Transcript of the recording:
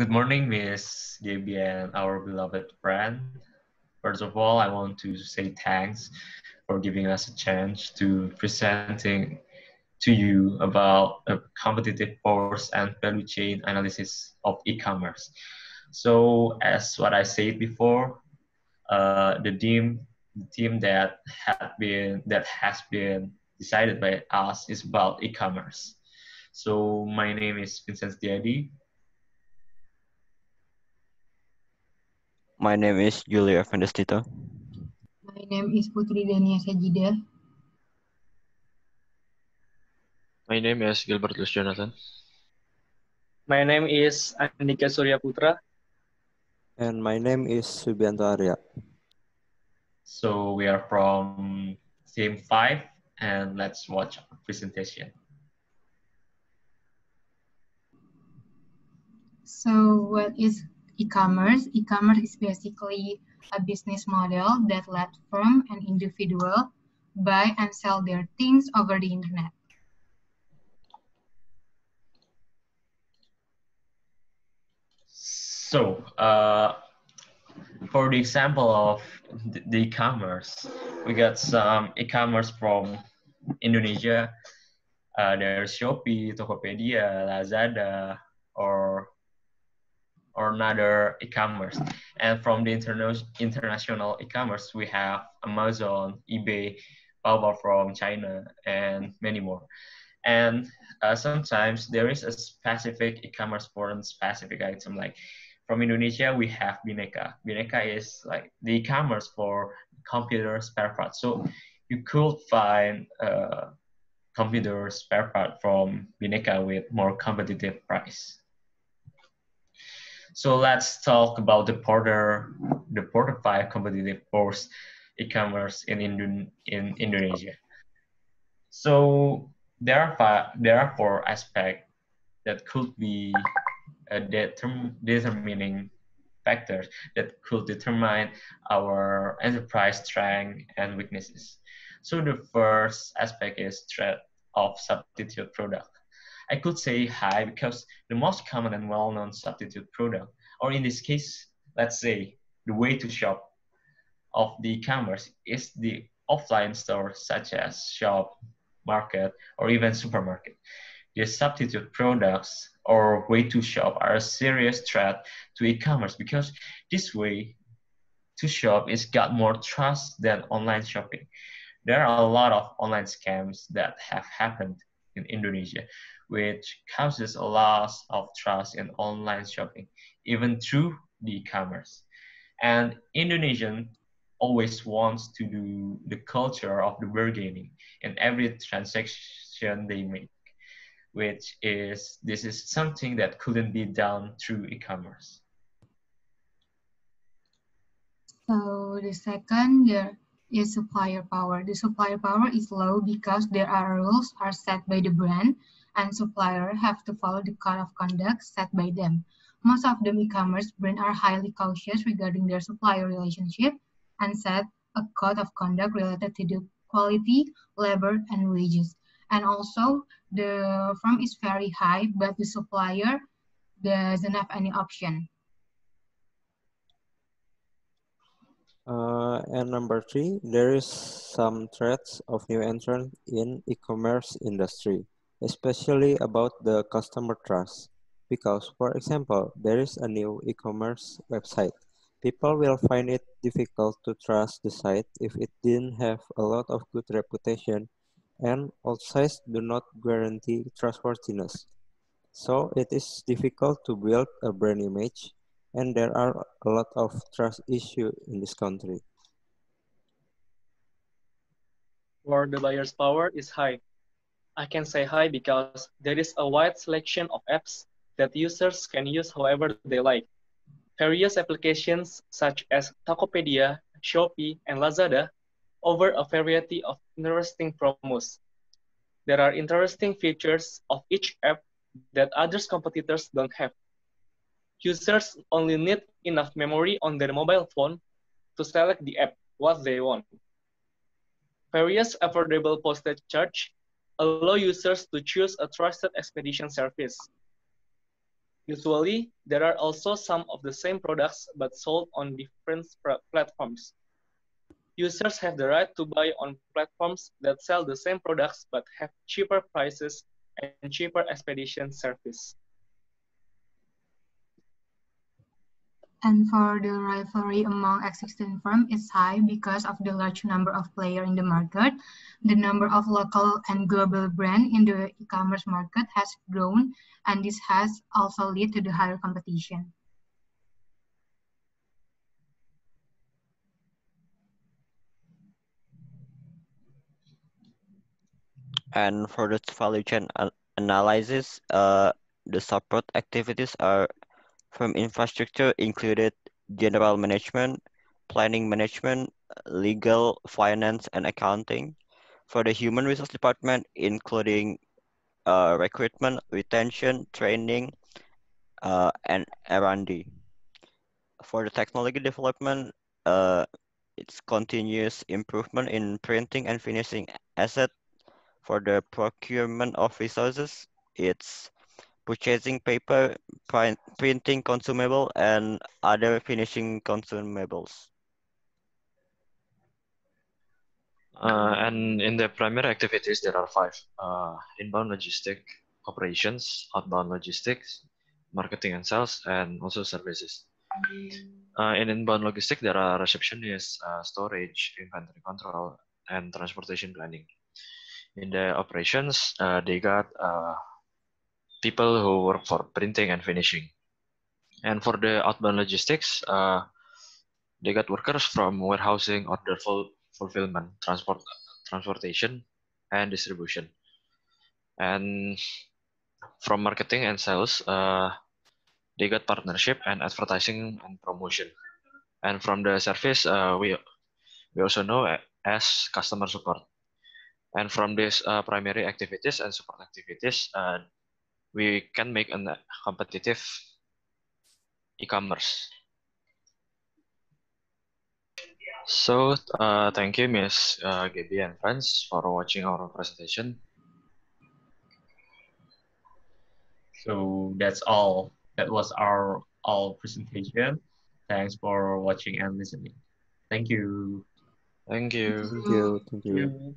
Good morning, Miss Gaby and our beloved friend. First of all, I want to say thanks for giving us a chance to presenting to you about a competitive force and value chain analysis of e-commerce. So as what I said before, uh, the team the team that had been that has been decided by us is about e-commerce. So my name is Vincent Setiady. My name is Julia Fendestito. My name is Putri Dania Sajida. My name is Gilbert Lus Jonathan. My name is Andika Surya Putra. And my name is Subianto Arya. So we are from team five and let's watch our presentation. So what is e-commerce? E-commerce is basically a business model that let firm and individual buy and sell their things over the internet. So uh, for the example of the e-commerce, we got some e-commerce from Indonesia. Uh, there's Shopee, Tokopedia, Lazada, or or another e-commerce. And from the interna international e-commerce, we have Amazon, eBay, Taobao from China, and many more. And uh, sometimes there is a specific e-commerce for a specific item like from Indonesia, we have Bhinneka. Bhinneka is like the e-commerce for computer spare parts. So you could find a computer spare part from Bhinneka with more competitive price. So let's talk about the Porter, the Porter 5 competitive force e-commerce in, Indo in Indonesia. So there are, five, there are four aspects that could be a determ determining factors that could determine our enterprise strength and weaknesses. So the first aspect is threat of substitute product. I could say high because the most common and well-known substitute product, or in this case, let's say the way to shop of the e-commerce is the offline store such as shop, market, or even supermarket. The substitute products or way to shop are a serious threat to e-commerce because this way to shop is got more trust than online shopping. There are a lot of online scams that have happened in Indonesia, which causes a loss of trust in online shopping, even through the e-commerce. And Indonesian always wants to do the culture of the bargaining in every transaction they make which is this is something that couldn't be done through e-commerce. So the second is supplier power. The supplier power is low because there are rules are set by the brand and supplier have to follow the code of conduct set by them. Most of the e-commerce brands are highly cautious regarding their supplier relationship and set a code of conduct related to the quality, labor, and wages and also the firm is very high, but the supplier doesn't have any option. Uh, and number three, there is some threats of new entrant in e-commerce industry, especially about the customer trust. Because, for example, there is a new e-commerce website. People will find it difficult to trust the site if it didn't have a lot of good reputation and old sites do not guarantee trustworthiness. So it is difficult to build a brand image and there are a lot of trust issue in this country. Where the buyer's power is high. I can say high because there is a wide selection of apps that users can use however they like. Various applications such as Tokopedia, Shopee, and Lazada over a variety of interesting promos. There are interesting features of each app that other competitors don't have. Users only need enough memory on their mobile phone to select the app what they want. Various affordable postage charge allow users to choose a trusted expedition service. Usually, there are also some of the same products but sold on different platforms. Users have the right to buy on platforms that sell the same products but have cheaper prices and cheaper expedition service. And for the rivalry among existing firms is high because of the large number of players in the market. The number of local and global brands in the e-commerce market has grown, and this has also led to the higher competition. And for the value chain analysis, uh, the support activities are from infrastructure included general management, planning management, legal, finance, and accounting. For the human resource department, including uh, recruitment, retention, training, uh, and R&D. For the technology development, uh, it's continuous improvement in printing and finishing asset. For the procurement of resources, it's purchasing paper, print, printing consumable, and other finishing consumables. Uh, and in the primary activities, there are five. Uh, inbound logistic operations, outbound logistics, marketing and sales, and also services. Uh, in inbound logistics, there are receptionists, uh, storage, inventory control, and transportation planning. In the operations, uh, they got uh, people who work for printing and finishing. And for the outbound logistics, uh, they got workers from warehousing, order fulfillment, transport, transportation, and distribution. And from marketing and sales, uh, they got partnership and advertising and promotion. And from the service, uh, we we also know as customer support. And from these uh, primary activities and support activities, uh, we can make a competitive e-commerce. So uh, thank you, Miss uh, Gaby and friends, for watching our presentation. So that's all. That was our all presentation. Thanks for watching and listening. Thank you. Thank you. Thank you. Thank you. you.